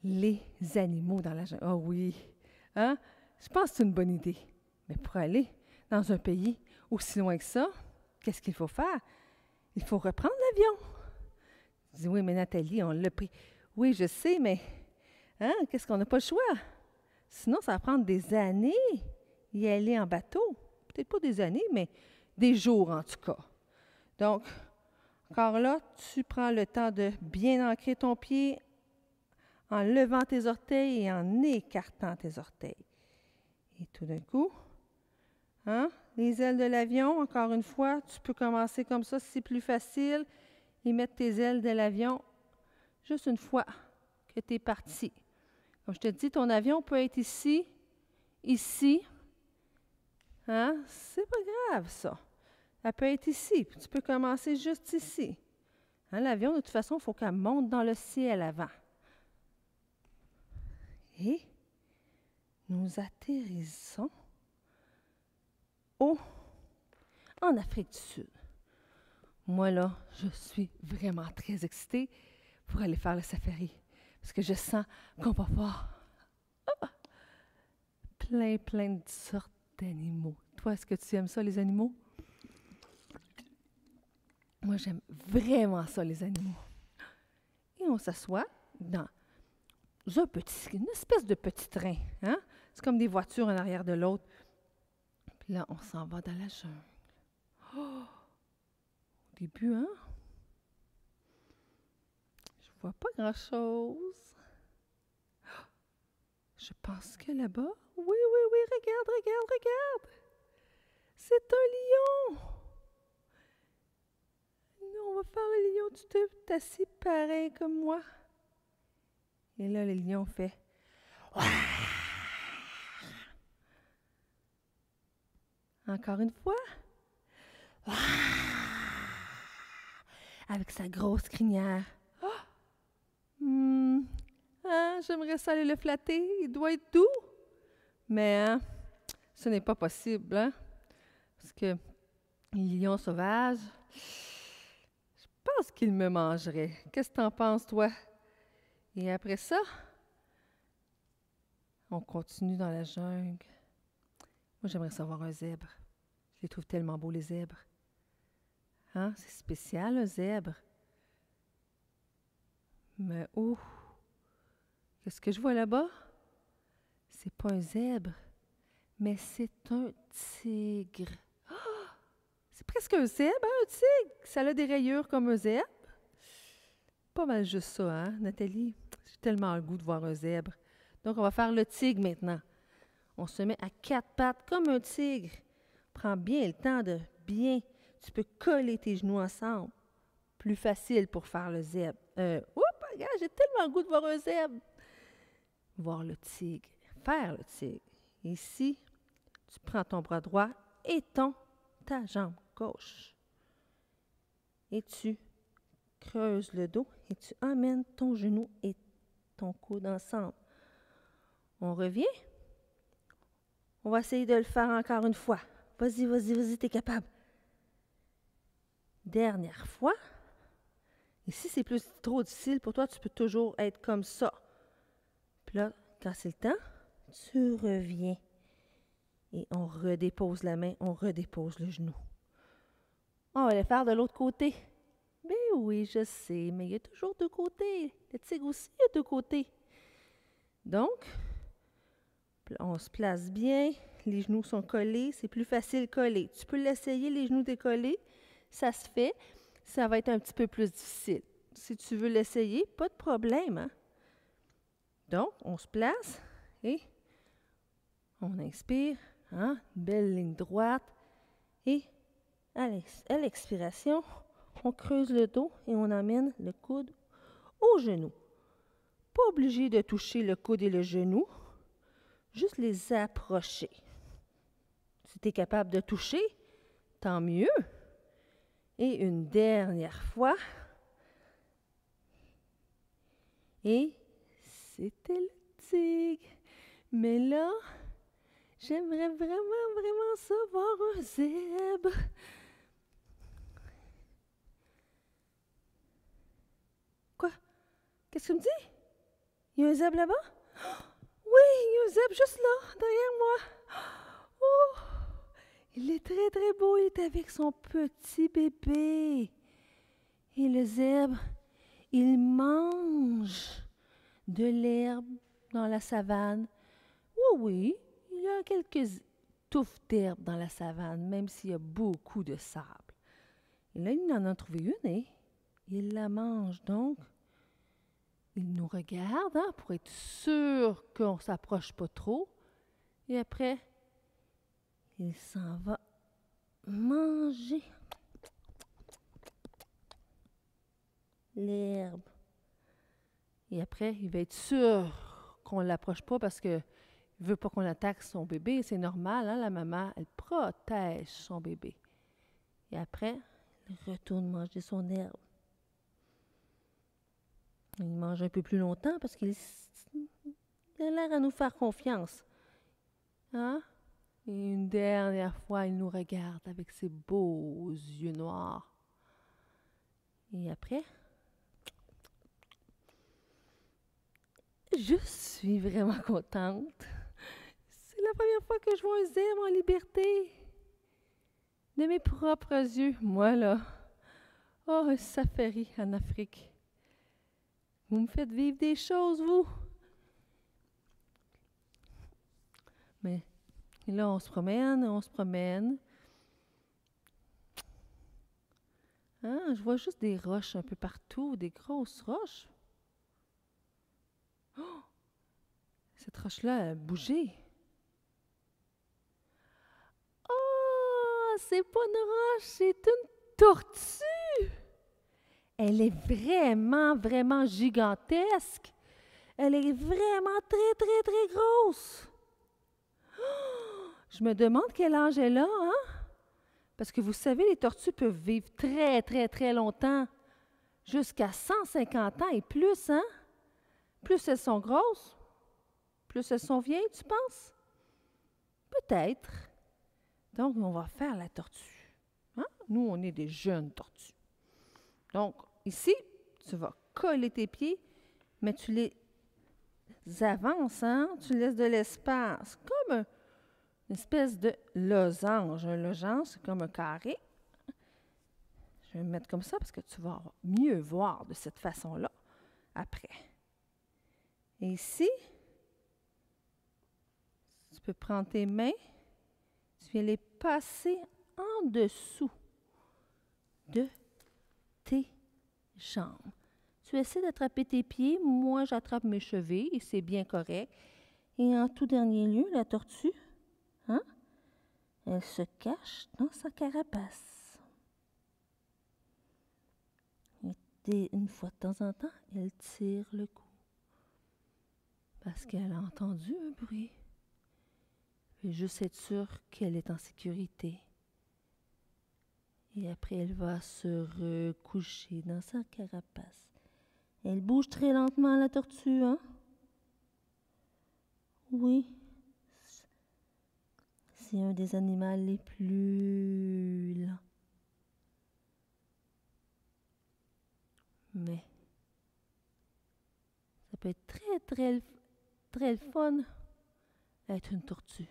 les animaux dans la jungle. Oh oui, hein? Je pense que c'est une bonne idée. Mais pour aller dans un pays aussi loin que ça, qu'est-ce qu'il faut faire? Il faut reprendre l'avion. Je dis, oui, mais Nathalie, on l'a pris. Oui, je sais, mais hein, qu'est-ce qu'on n'a pas le choix? Sinon, ça va prendre des années y aller en bateau. Peut-être pas des années, mais des jours en tout cas. Donc, encore là, tu prends le temps de bien ancrer ton pied en levant tes orteils et en écartant tes orteils. Et tout d'un coup, hein, les ailes de l'avion, encore une fois, tu peux commencer comme ça si c'est plus facile et mettre tes ailes de l'avion juste une fois que tu es parti. Comme je te dis, ton avion peut être ici, ici. Hein? C'est pas grave, ça. Elle peut être ici. tu peux commencer juste ici. Hein, l'avion, de toute façon, il faut qu'elle monte dans le ciel avant. Et nous atterrissons au, en Afrique du Sud. Moi, là, je suis vraiment très excitée pour aller faire le safari. Parce que je sens qu'on va voir ah, plein, plein de sortes d'animaux. Toi, est-ce que tu aimes ça, les animaux? Moi, j'aime vraiment ça, les animaux. Et on s'assoit dans un petit, une espèce de petit train. Hein? C'est comme des voitures en arrière de l'autre. Puis là, on s'en va dans la jungle. Oh! Au début, hein? Je vois pas grand-chose. Je pense que là-bas, oui, oui, oui, regarde, regarde, regarde. C'est un lion. Non, on va faire le lion. Tu t'es assis pareil comme moi. Et là, le lion fait. Encore une fois. Avec sa grosse crinière. Hmm. Ah, j'aimerais ça aller le flatter. Il doit être doux. Mais hein, ce n'est pas possible. Hein? Parce que les lions sauvages, je pense qu'ils me mangeraient. Qu'est-ce que tu en penses, toi? Et après ça, on continue dans la jungle. Moi, j'aimerais savoir un zèbre. Je les trouve tellement beaux, les zèbres. Hein? C'est spécial, un zèbre. Mais où? Qu'est-ce que je vois là-bas? C'est pas un zèbre, mais c'est un tigre. Ah! C'est presque un zèbre, hein, un tigre? Ça a des rayures comme un zèbre. Pas mal juste ça, hein, Nathalie? J'ai tellement le goût de voir un zèbre. Donc, on va faire le tigre maintenant. On se met à quatre pattes comme un tigre. Prends bien le temps de bien. Tu peux coller tes genoux ensemble. Plus facile pour faire le zèbre. Euh, oups, regarde, j'ai tellement le goût de voir un zèbre. Voir le tigre. Faire le tigre. Ici, tu prends ton bras droit et ta jambe gauche. Et tu creuses le dos et tu emmènes ton genou et ton coude ensemble. On revient. On va essayer de le faire encore une fois. Vas-y, vas-y, vas-y, t'es capable. Dernière fois. Ici, c'est plus trop difficile pour toi, tu peux toujours être comme ça. Là, quand c'est le temps, tu reviens. Et on redépose la main, on redépose le genou. On va le faire de l'autre côté. Ben oui, je sais, mais il y a toujours deux côtés. Le tigre aussi, il y a deux côtés. Donc, on se place bien, les genoux sont collés, c'est plus facile coller. Tu peux l'essayer, les genoux décollés, ça se fait. Ça va être un petit peu plus difficile. Si tu veux l'essayer, pas de problème. Hein? Donc, on se place et on inspire, hein? belle ligne droite. Et à l'expiration, on creuse le dos et on amène le coude au genou. Pas obligé de toucher le coude et le genou, juste les approcher. Si tu es capable de toucher, tant mieux. Et une dernière fois. Et c'était le tigre. Mais là, j'aimerais vraiment, vraiment savoir un zèbre. Qu'est-ce que tu me dis? Il y a un zèbre là-bas? Oui, il y a un zèbre juste là, derrière moi. Oh! Il est très, très beau. Il est avec son petit bébé. Et le zèbre, il mange de l'herbe dans la savane. Oui, oui, il y a quelques touffes d'herbe dans la savane, même s'il y a beaucoup de sable. Là, il en a trouvé une et il la mange donc il nous regarde hein, pour être sûr qu'on ne s'approche pas trop. Et après, il s'en va manger l'herbe. Et après, il va être sûr qu'on ne l'approche pas parce que il veut pas qu'on attaque son bébé. C'est normal, hein? la maman, elle protège son bébé. Et après, Il retourne manger son herbe. il mange un peu plus longtemps parce qu'il il a l'air à nous faire confiance. Hein? Et une dernière fois, il nous regarde avec ses beaux yeux noirs. Et après, je suis vraiment contente. C'est la première fois que je vois un zèbre en liberté. De mes propres yeux, moi là. Oh, un safari en Afrique. Vous me faites vivre des choses, vous. Mais là, on se promène, on se promène. Hein, je vois juste des roches un peu partout, des grosses roches. Cette roche-là a bougé. Oh, c'est pas une roche, c'est une tortue. Elle est vraiment, vraiment gigantesque. Elle est vraiment très, très, très grosse. Je me demande quel âge elle a, hein? Parce que vous savez, les tortues peuvent vivre très, très, très longtemps, jusqu'à 150 ans et plus, hein? Plus elles sont grosses, plus elles sont vieilles, tu penses? Peut-être. Donc, on va faire la tortue. Hein? Nous, on est des jeunes tortues. Donc, ici, tu vas coller tes pieds, mais tu les avances, hein? Tu laisses de l'espace, comme un- une espèce de losange. Un losange, c'est comme un carré. Je vais me mettre comme ça parce que tu vas mieux voir de cette façon-là après. Ici, tu peux prendre tes mains, tu viens les passer en dessous de tes jambes. Tu essaies d'attraper tes pieds, moi j'attrape mes chevilles et c'est bien correct. Et en tout dernier lieu, la tortue, hein, elle se cache dans sa carapace. Une fois de temps en temps, elle tire le cou. Parce qu'elle a entendu un bruit. Elle veut juste être sûre qu'elle est en sécurité. Et après, elle va se recoucher dans sa carapace. Elle bouge très lentement, la tortue, hein? Oui. C'est un des animaux les plus lents. Mais ça peut être très, très, très fun d'être une tortue.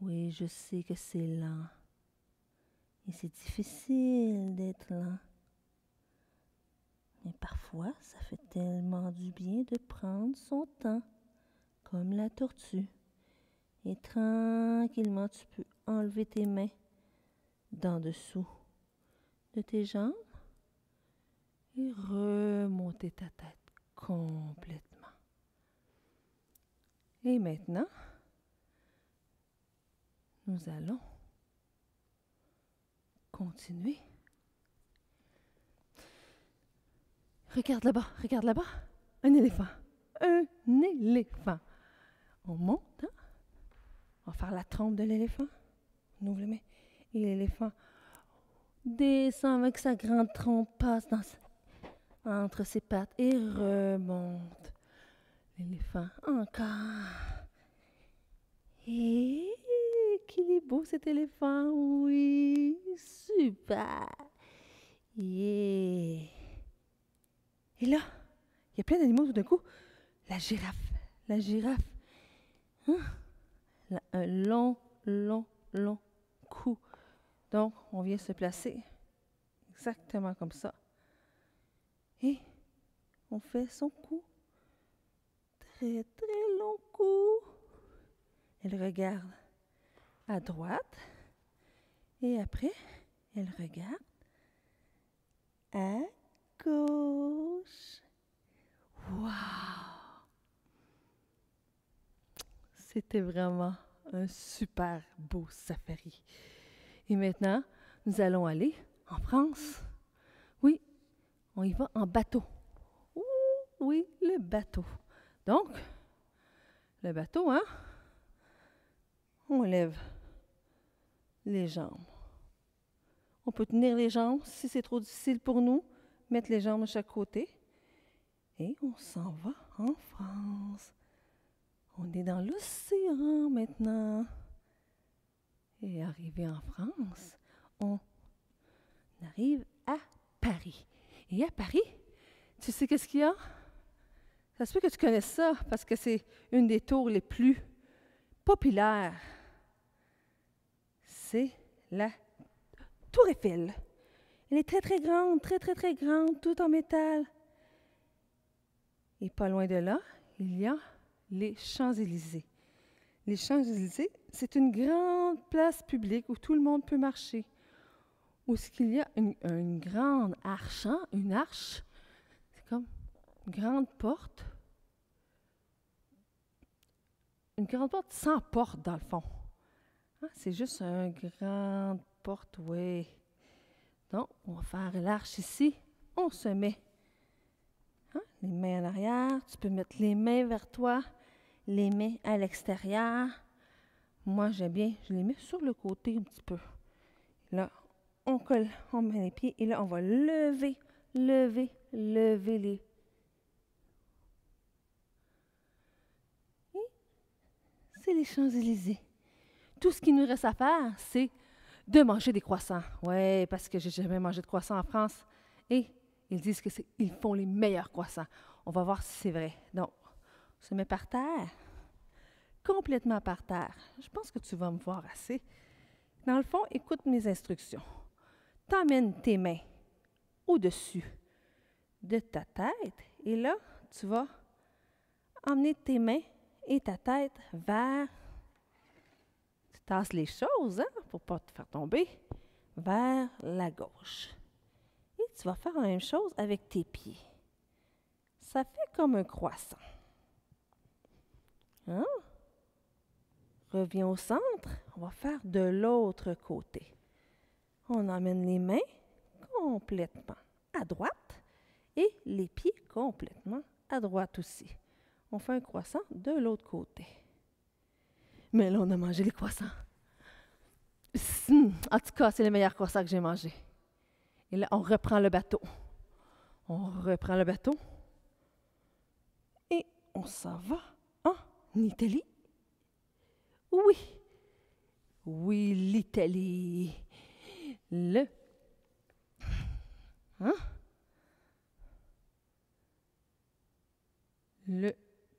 Oui, je sais que c'est lent. Et c'est difficile d'être lent. Mais parfois, ça fait tellement du bien de prendre son temps, comme la tortue. Et tranquillement, tu peux enlever tes mains d'en dessous de tes jambes Et remonter ta tête complètement. Et maintenant, nous allons continuer. Regarde là-bas, regarde là-bas. Un éléphant. Un éléphant. On monte, hein? On va faire la trompe de l'éléphant. On ouvre les mains. Et l'éléphant descend avec sa grande trompe, passe entre ses pattes et remonte. L'éléphant encore. Et qu'il est beau cet éléphant, oui, super. Yeah. Et là, il y a plein d'animaux tout d'un coup. La girafe, la girafe. Hein? Un long, long, long cou. Donc, on vient se placer exactement comme ça. Et on fait son cou. Très, long cou. Elle regarde à droite. Et après, elle regarde à gauche. Wow! C'était vraiment un super beau safari. Et maintenant, nous allons aller en France. Oui, on y va en bateau. Oui, le bateau. Donc, le bateau, hein? On lève les jambes. On peut tenir les jambes si c'est trop difficile pour nous, mettre les jambes de chaque côté. Et on s'en va en France. On est dans l'océan maintenant. Et arrivé en France, on arrive à Paris. Et à Paris, tu sais qu'est-ce qu'il y a? Ça se peut que tu connaisses ça parce que c'est une des tours les plus populaires. C'est la Tour Eiffel. Elle est très, très grande, très, très, très grande, tout en métal. Et pas loin de là, il y a les Champs-Élysées. Les Champs-Élysées, c'est une grande place publique où tout le monde peut marcher. Où ce qu'il y a une, grande arche, hein, une arche, c'est comme une grande porte. Une grande porte sans porte, dans le fond. Hein, c'est juste une grande porte, oui. Donc, on va faire l'arche ici. On se met hein, les mains en arrière. Tu peux mettre les mains vers toi les mains à l'extérieur. Moi, j'aime bien, je les mets sur le côté un petit peu. Là, on colle, on met les pieds et là, on va lever, lever, lever les. C'est Champs-Élysées. Tout ce qu'il nous reste à faire, c'est de manger des croissants. Oui, parce que j'ai jamais mangé de croissants en France. Et ils disent qu'ils font les meilleurs croissants. On va voir si c'est vrai. Donc, se met par terre, complètement par terre. Je pense que tu vas me voir assez. Dans le fond, écoute mes instructions. T'emmènes tes mains au-dessus de ta tête et là, tu vas emmener tes mains et ta tête vers. Tu tasses les choses hein, pour ne pas te faire tomber vers la gauche. Et tu vas faire la même chose avec tes pieds. Ça fait comme un croissant. Hein? Reviens au centre. On va faire de l'autre côté. On emmène les mains complètement à droite et les pieds complètement à droite aussi. On fait un croissant de l'autre côté. Mais là, on a mangé les croissants. En tout cas, c'est le meilleur croissant que j'ai mangé. Et là, on reprend le bateau. On reprend le bateau. Et on s'en va L'Italie? Oui. Oui, l'Italie. Le. Hein? Le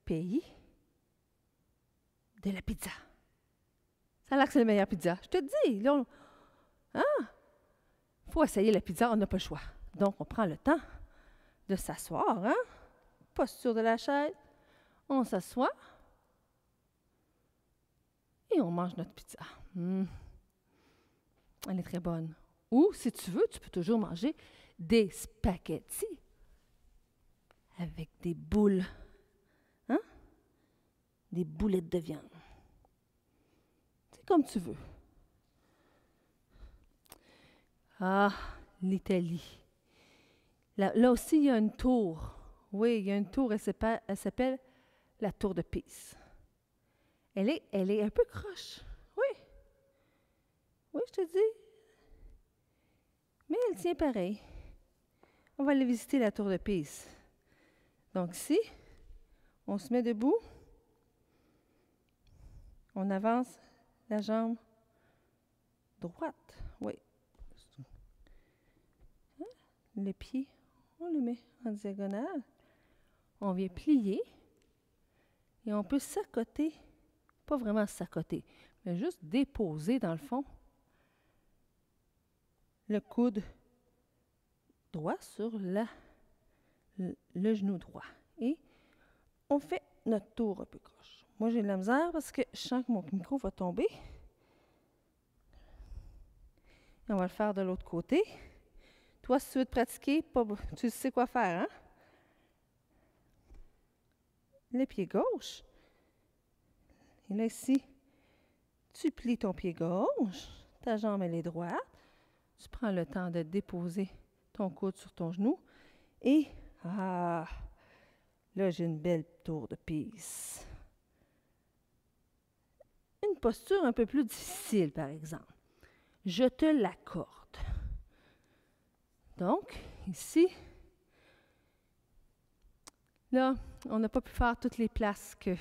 pays de la pizza. Ça a l'air que c'est la meilleure pizza. Je te dis, là, hein? faut essayer la pizza, on n'a pas le choix. Donc, on prend le temps de s'asseoir, hein? Posture de la chaise. On s'assoit et on mange notre pizza. Hmm. Elle est très bonne. Ou, si tu veux, tu peux toujours manger des spaghettis avec des boules. Des boulettes de viande. C'est comme tu veux. Ah, l'Italie. Là, là, aussi, il y a une tour. Oui, il y a une tour, elle s'appelle la tour de Pise. Elle est, elle est un peu croche. Oui. Oui, je te dis. Mais elle tient pareil. On va aller visiter la tour de Pise. Donc ici, on se met debout. On avance la jambe droite. Oui. Le pied, on le met en diagonale. On vient plier et on peut s'accoter pas vraiment s'accoter, mais juste déposer dans le fond le coude droit sur le, genou droit. Et on fait notre tour un peu croche. Moi, j'ai de la misère parce que je sens que mon micro va tomber. On va le faire de l'autre côté. Toi, si tu veux te pratiquer, tu sais quoi faire, hein? Le pied gauche. Et là, ici, tu plies ton pied gauche, ta jambe elle est droite. Tu prends le temps de déposer ton coude sur ton genou et ah, là j'ai une belle tour de piste. Posture un peu plus difficile par exemple. Je te l'accorde. Donc, ici, là, on n'a pas pu faire toutes les places que,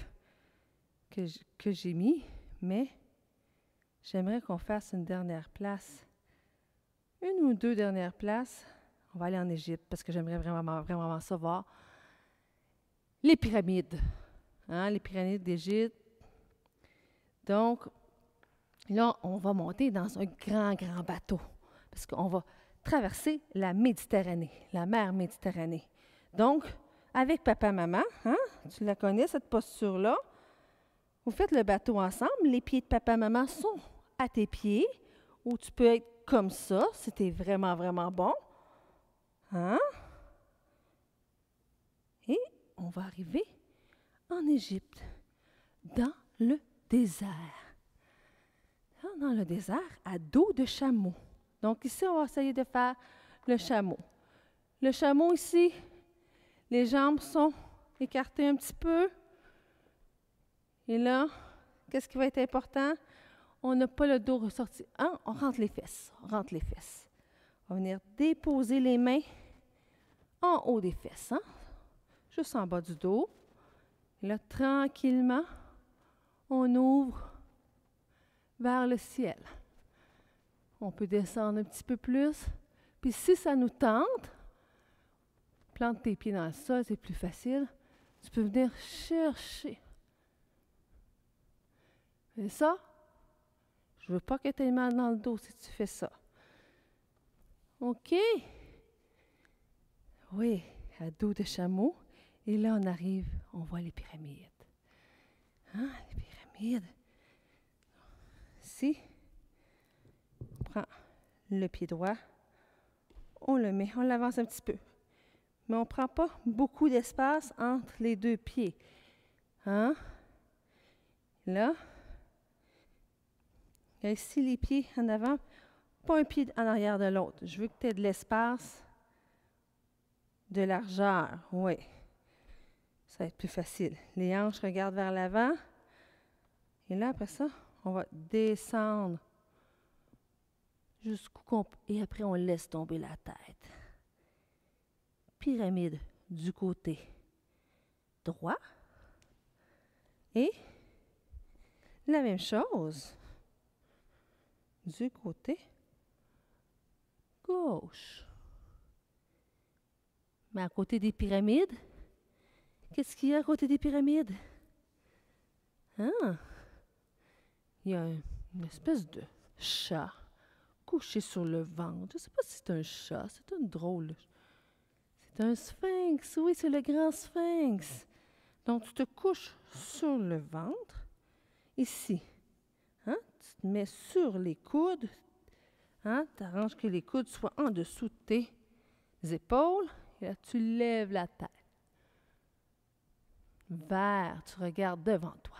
que, j'ai mis, mais j'aimerais qu'on fasse une dernière place, une ou deux dernières places. On va aller en Égypte parce que j'aimerais vraiment, vraiment savoir les pyramides, hein, les pyramides d'Égypte. Donc, là, on va monter dans un grand, grand bateau parce qu'on va traverser la Méditerranée, la mer Méditerranée. Donc, avec papa, maman, hein, tu la connais, cette posture-là, vous faites le bateau ensemble, les pieds de papa, maman sont à tes pieds, ou tu peux être comme ça, c'était vraiment, vraiment bon. Hein? Et on va arriver en Égypte, dans le désert. Dans le désert, à dos de chameau. Donc ici, on va essayer de faire le chameau. Le chameau ici, les jambes sont écartées un petit peu. Et là, qu'est-ce qui va être important? On n'a pas le dos ressorti. Hein? On rentre les fesses. On rentre les fesses. On va venir déposer les mains en haut des fesses. Hein? Juste en bas du dos. Et là, tranquillement, on ouvre vers le ciel. On peut descendre un petit peu plus. Puis si ça nous tente, plante tes pieds dans le sol, c'est plus facile. Tu peux venir chercher. Et ça, je veux pas que tu aies mal dans le dos si tu fais ça. OK? Oui, à dos de chameau. Et là, on arrive, on voit les pyramides. Hein, les pyramides. Si le pied droit, on le met, on l'avance un petit peu. Mais on ne prend pas beaucoup d'espace entre les deux pieds. Hein? Là. ici, les pieds en avant, pas un pied en arrière de l'autre. Je veux que tu aies de l'espace, de largeur. Oui. Ça va être plus facile. Les hanches regardent vers l'avant. Et là, après ça, on va descendre jusqu'au et après on laisse tomber la tête. Pyramide du côté droit et la même chose du côté gauche. Mais à côté des pyramides, qu'est-ce qu'il y a à côté des pyramides? Ah, il y a une espèce de chat couché sur le ventre. Je ne sais pas si c'est un chat, c'est un drôle. C'est un sphinx, oui, c'est le grand sphinx. Donc, tu te couches sur le ventre, ici. Hein? Tu te mets sur les coudes. Hein? Tu arranges que les coudes soient en dessous de tes épaules. Et là, tu lèves la tête. Vers, tu regardes devant toi.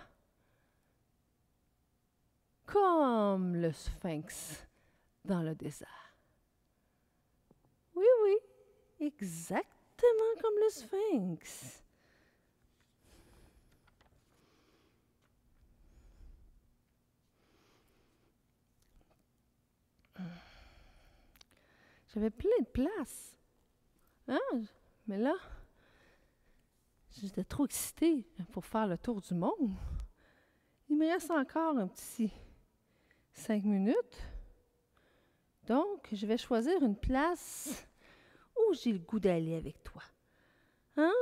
Comme le sphinx dans le désert. Oui, oui, exactement comme le sphinx. J'avais plein de place. Hein? Mais là, j'étais trop excitée pour faire le tour du monde. Il me reste encore un petit cinq minutes. Donc, je vais choisir une place où j'ai le goût d'aller avec toi. Hein?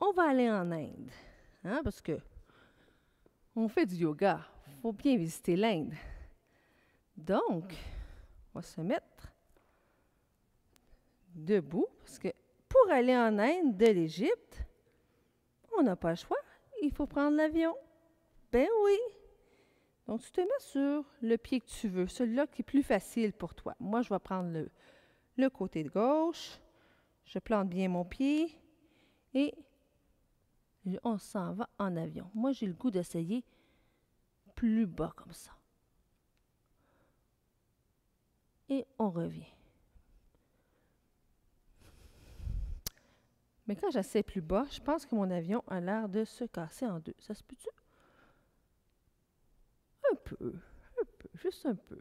On va aller en Inde, hein? parce que on fait du yoga. Faut bien visiter l'Inde. Donc, on va se mettre debout, parce que pour aller en Inde de l'Égypte, on n'a pas le choix. Il faut prendre l'avion. Ben oui. Donc, tu te mets sur le pied que tu veux, celui-là qui est plus facile pour toi. Moi, je vais prendre le, côté de gauche. Je plante bien mon pied et on s'en va en avion. Moi, j'ai le goût d'essayer plus bas comme ça. et on revient. Mais quand j'essaie plus bas, je pense que mon avion a l'air de se casser en deux. Ça se peut-tu? Un peu, un peu, juste un peu.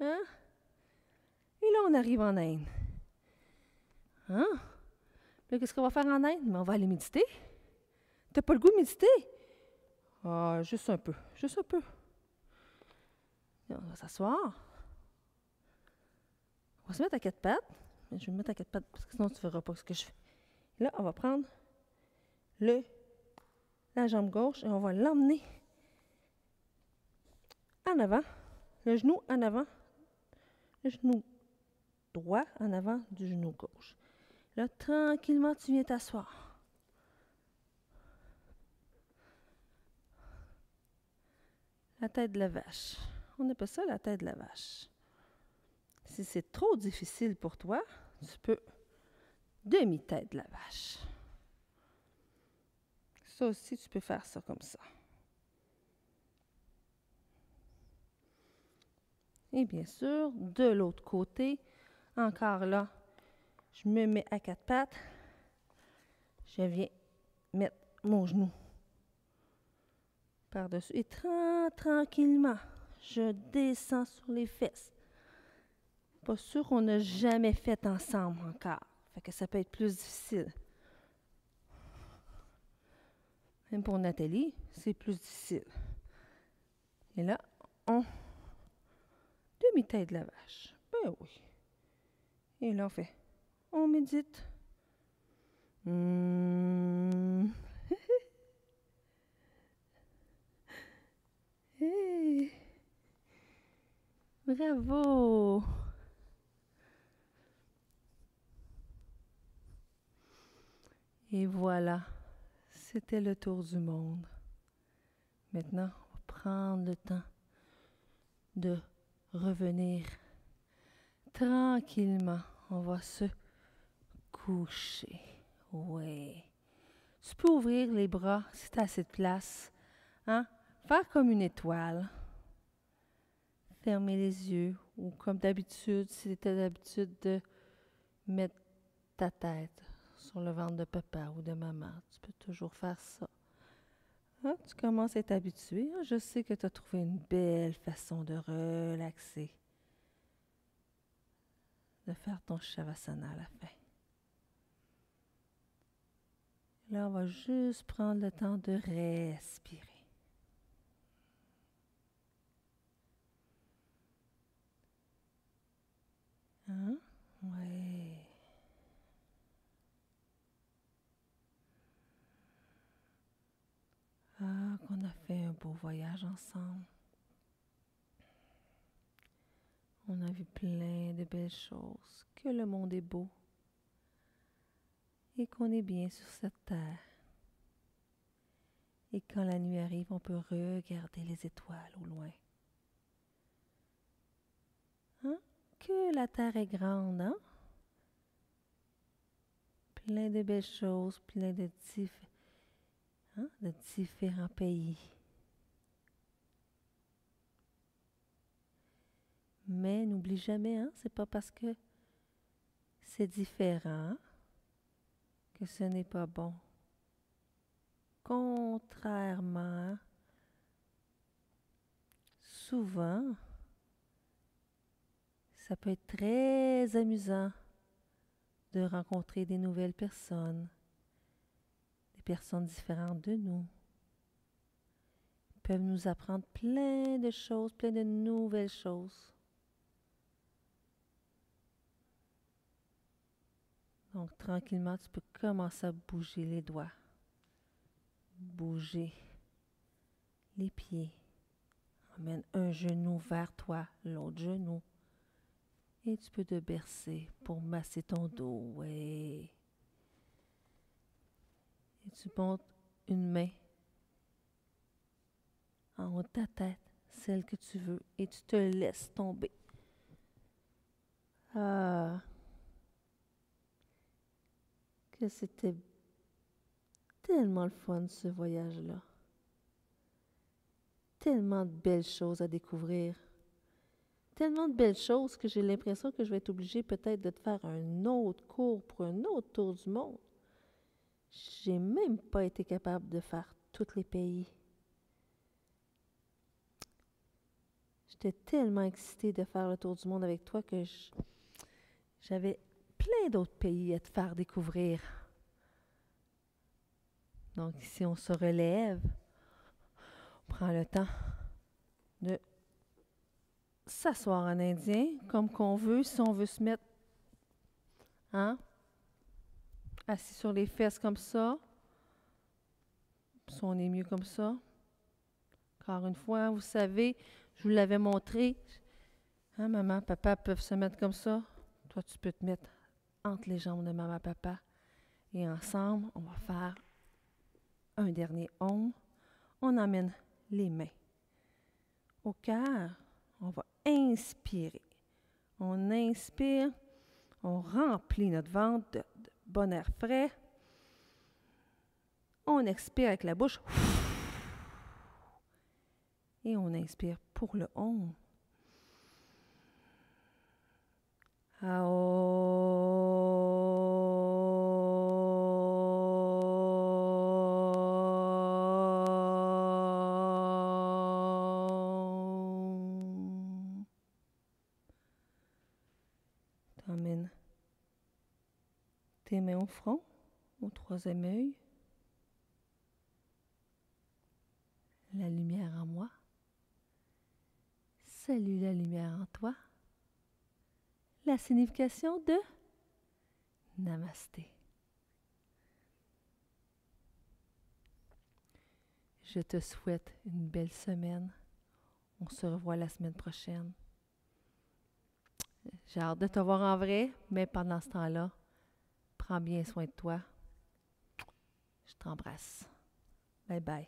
Hein? Et là, on arrive en Inde. Hein? Là, qu'est-ce qu'on va faire en Inde? Mais on va aller méditer. T'as pas le goût de méditer? Ah, juste un peu, juste un peu. on va s'asseoir. On va se mettre à quatre pattes. Je vais me mettre à quatre pattes parce que sinon tu ne verras pas ce que je fais. Là, on va prendre le, la jambe gauche et on va l'emmener en avant, le genou en avant, le genou droit en avant du genou gauche. Là, tranquillement, tu viens t'asseoir. La tête de la vache. On appelle ça la tête de la vache. Si c'est trop difficile pour toi, tu peux demi-tête de la vache. Ça aussi, tu peux faire ça comme ça. Et bien sûr, de l'autre côté, encore là, je me mets à quatre pattes. Je viens mettre mon genou par-dessus. Et tranquillement, je descends sur les fesses. Pas sûr qu'on n'a jamais fait ensemble encore. Fait que ça peut être plus difficile. Même pour Nathalie, c'est plus difficile. Et là, on demi-tête de la vache. Ben oui. Et là, on fait, on médite. Hey. Bravo. Et voilà, c'était le tour du monde. Maintenant, on va prendre le temps de revenir tranquillement. On va se coucher. Oui. Tu peux ouvrir les bras si tu as assez de place. Hein? Faire comme une étoile. Fermer les yeux ou comme d'habitude, si tu as de mettre ta tête sur le ventre de papa ou de maman. Tu peux toujours faire ça. Hein, tu commences à être habitué. Je sais que tu as trouvé une belle façon de relaxer, de faire ton shavasana à la fin. Là, on va juste prendre le temps de respirer. Hein? Ouais. Ah, qu'on a fait un beau voyage ensemble. On a vu plein de belles choses, que le monde est beau et qu'on est bien sur cette terre. Et quand la nuit arrive, on peut regarder les étoiles au loin. Hein? Que la terre est grande, hein? Plein de belles choses, plein de différents Hein, de différents pays. Mais n'oublie jamais, hein, c'est pas parce que c'est différent que ce n'est pas bon. Contrairement, souvent, ça peut être très amusant de rencontrer des nouvelles personnes personnes différentes de nous peuvent nous apprendre plein de choses, plein de nouvelles choses. Donc tranquillement, tu peux commencer à bouger les doigts, bouger les pieds. Emmène un genou vers toi, l'autre genou. Et tu peux te bercer pour masser ton dos. Et tu montes une main en haut de ta tête, celle que tu veux, et tu te laisses tomber. Ah, que c'était tellement le fun ce tellement de belles choses que j'ai l'impression que je vais être obligée peut-être de te faire un autre cours pour un autre tour du monde. J'ai même pas été capable de faire tous les pays. J'étais tellement excitée de faire le tour du monde avec toi que j'avais plein d'autres pays à te faire découvrir. Donc, si on se relève, on prend le temps de s'asseoir en indien comme qu'on veut, si on veut se mettre hein, assis sur les fesses comme ça, si on est mieux comme ça. Encore une fois, vous savez, je vous l'avais montré. Hein, maman, papa peuvent se mettre comme ça. Toi, tu peux te mettre entre les jambes de maman, papa. Et ensemble, on va faire un dernier om. On emmène les mains au cœur. On va inspirer. On inspire. On remplit notre ventre de, bon air frais. On expire avec la bouche. Et on inspire pour le om. T'emmènes front, au troisième œil. La lumière en moi. Salut la lumière en toi. La signification de Namasté. Je te souhaite une belle semaine. On se revoit la semaine prochaine. J'ai hâte de te voir en vrai, mais pendant ce temps-là, prends bien soin de toi. Je t'embrasse. Bye bye.